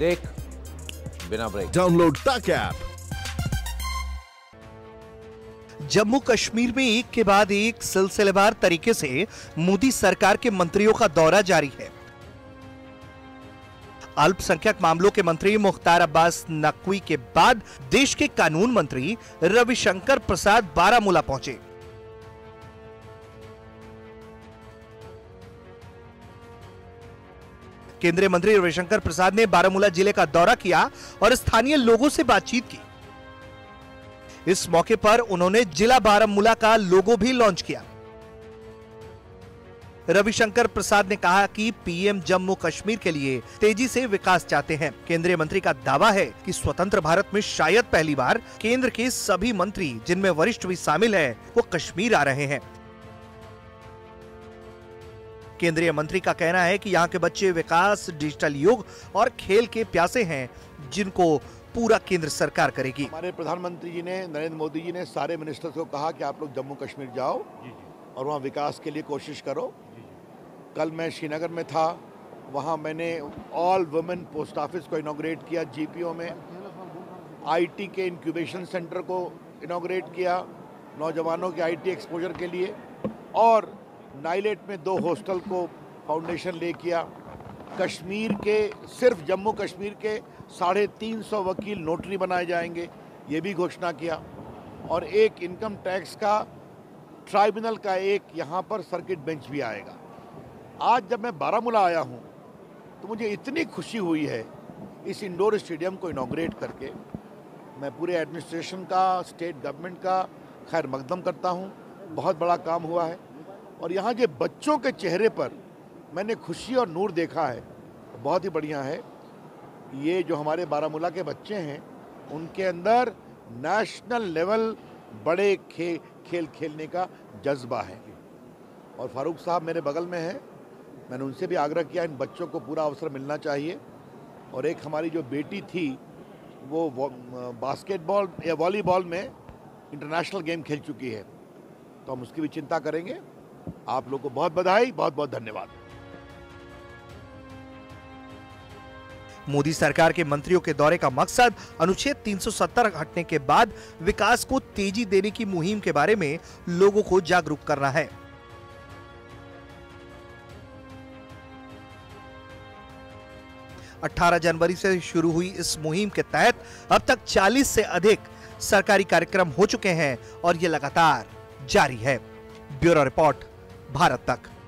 देख बिना break download तक ऐप जम्मू कश्मीर में एक के बाद एक सिलसिलेवार तरीके से मोदी सरकार के मंत्रियों का दौरा जारी है। अल्पसंख्यक मामलों के मंत्री मुख्तार अब्बास नकवी के बाद देश के कानून मंत्री रविशंकर प्रसाद बारामूला पहुँचे। केंद्रीय मंत्री रविशंकर प्रसाद ने बारामूला ज़िले का दौरा किया और स्थानीय लोगों से बातचीत की। इस मौके पर उन्होंने जिला बारामूला का लोगो भी लॉन्च किया। रविशंकर प्रसाद ने कहा कि पीएम जम्मू कश्मीर के लिए तेज़ी से विकास चाहते हैं। केंद्रीय मंत्री का दावा है कि स्वतंत्र भारत में शायद पहली बार केंद्र के सभी मंत्री जिनमें वरिष्ठ भी शामिल हैं, वो कश्मीर आ रहे हैं। केंद्रीय मंत्री का कहना है कि यहाँ के बच्चे विकास डिजिटल युग और खेल के प्यासे हैं जिनको पूरा केंद्र सरकार करेगी। हमारे प्रधानमंत्री जी ने नरेंद्र मोदी जी ने सारे मिनिस्टर्स को कहा कि आप लोग जम्मू कश्मीर जाओ और वहाँ विकास के लिए कोशिश करो। कल मैं श्रीनगर में था वहाँ मैंने ऑल वुमेन पोस्ट ऑफ़िस को इनाग्रेट किया जीपीओ में। आईटी के इंक्यूबेशन सेंटर को इनाग्रेट किया नौजवानों के आईटी एक्सपोजर के लिए। और नाइलेट में दो हॉस्टल को फाउंडेशन ले किया। कश्मीर के, सिर्फ़ जम्मू कश्मीर के साढ़े तीन सौ वकील नोटरी बनाए जाएँगे, ये भी घोषणा किया। और एक इनकम टैक्स का, ट्राइब्यूनल का एक यहाँ पर सर्किट बेंच भी आएगा। आज जब मैं बारामूला आया हूँ तो मुझे इतनी खुशी हुई है इस इंडोर स्टेडियम को इनाग्रेट करके। मैं पूरे एडमिनिस्ट्रेशन का स्टेट गवर्नमेंट का खैर मकदम करता हूँ। बहुत बड़ा काम हुआ है। और यहाँ के बच्चों के चेहरे पर मैंने खुशी और नूर देखा है। बहुत ही बढ़िया है। ये जो हमारे बारामूला के बच्चे हैं उनके अंदर नेशनल लेवल बड़े खे, खेल खेलने का जज्बा है। और फारूक साहब मेरे बगल में हैं। मैंने उनसे भी आग्रह किया इन बच्चों को पूरा अवसर मिलना चाहिए। और एक हमारी जो बेटी थी वो बास्केटबॉल या वॉलीबॉल में इंटरनेशनल गेम खेल चुकी है। तो हम उसकी भी चिंता करेंगे। आप लोग को बहुत बधाई बहुत बहुत धन्यवाद। मोदी सरकार के मंत्रियों के दौरे का मकसद अनुच्छेद 370 हटने के बाद विकास को तेज़ी देने की मुहिम के बारे में लोगों को जागरूक करना है। 18 जनवरी से शुरू हुई इस मुहिम के तहत अब तक 40 से अधिक सरकारी कार्यक्रम हो चुके हैं और ये लगातार जारी है। Bureau report. भारत तक।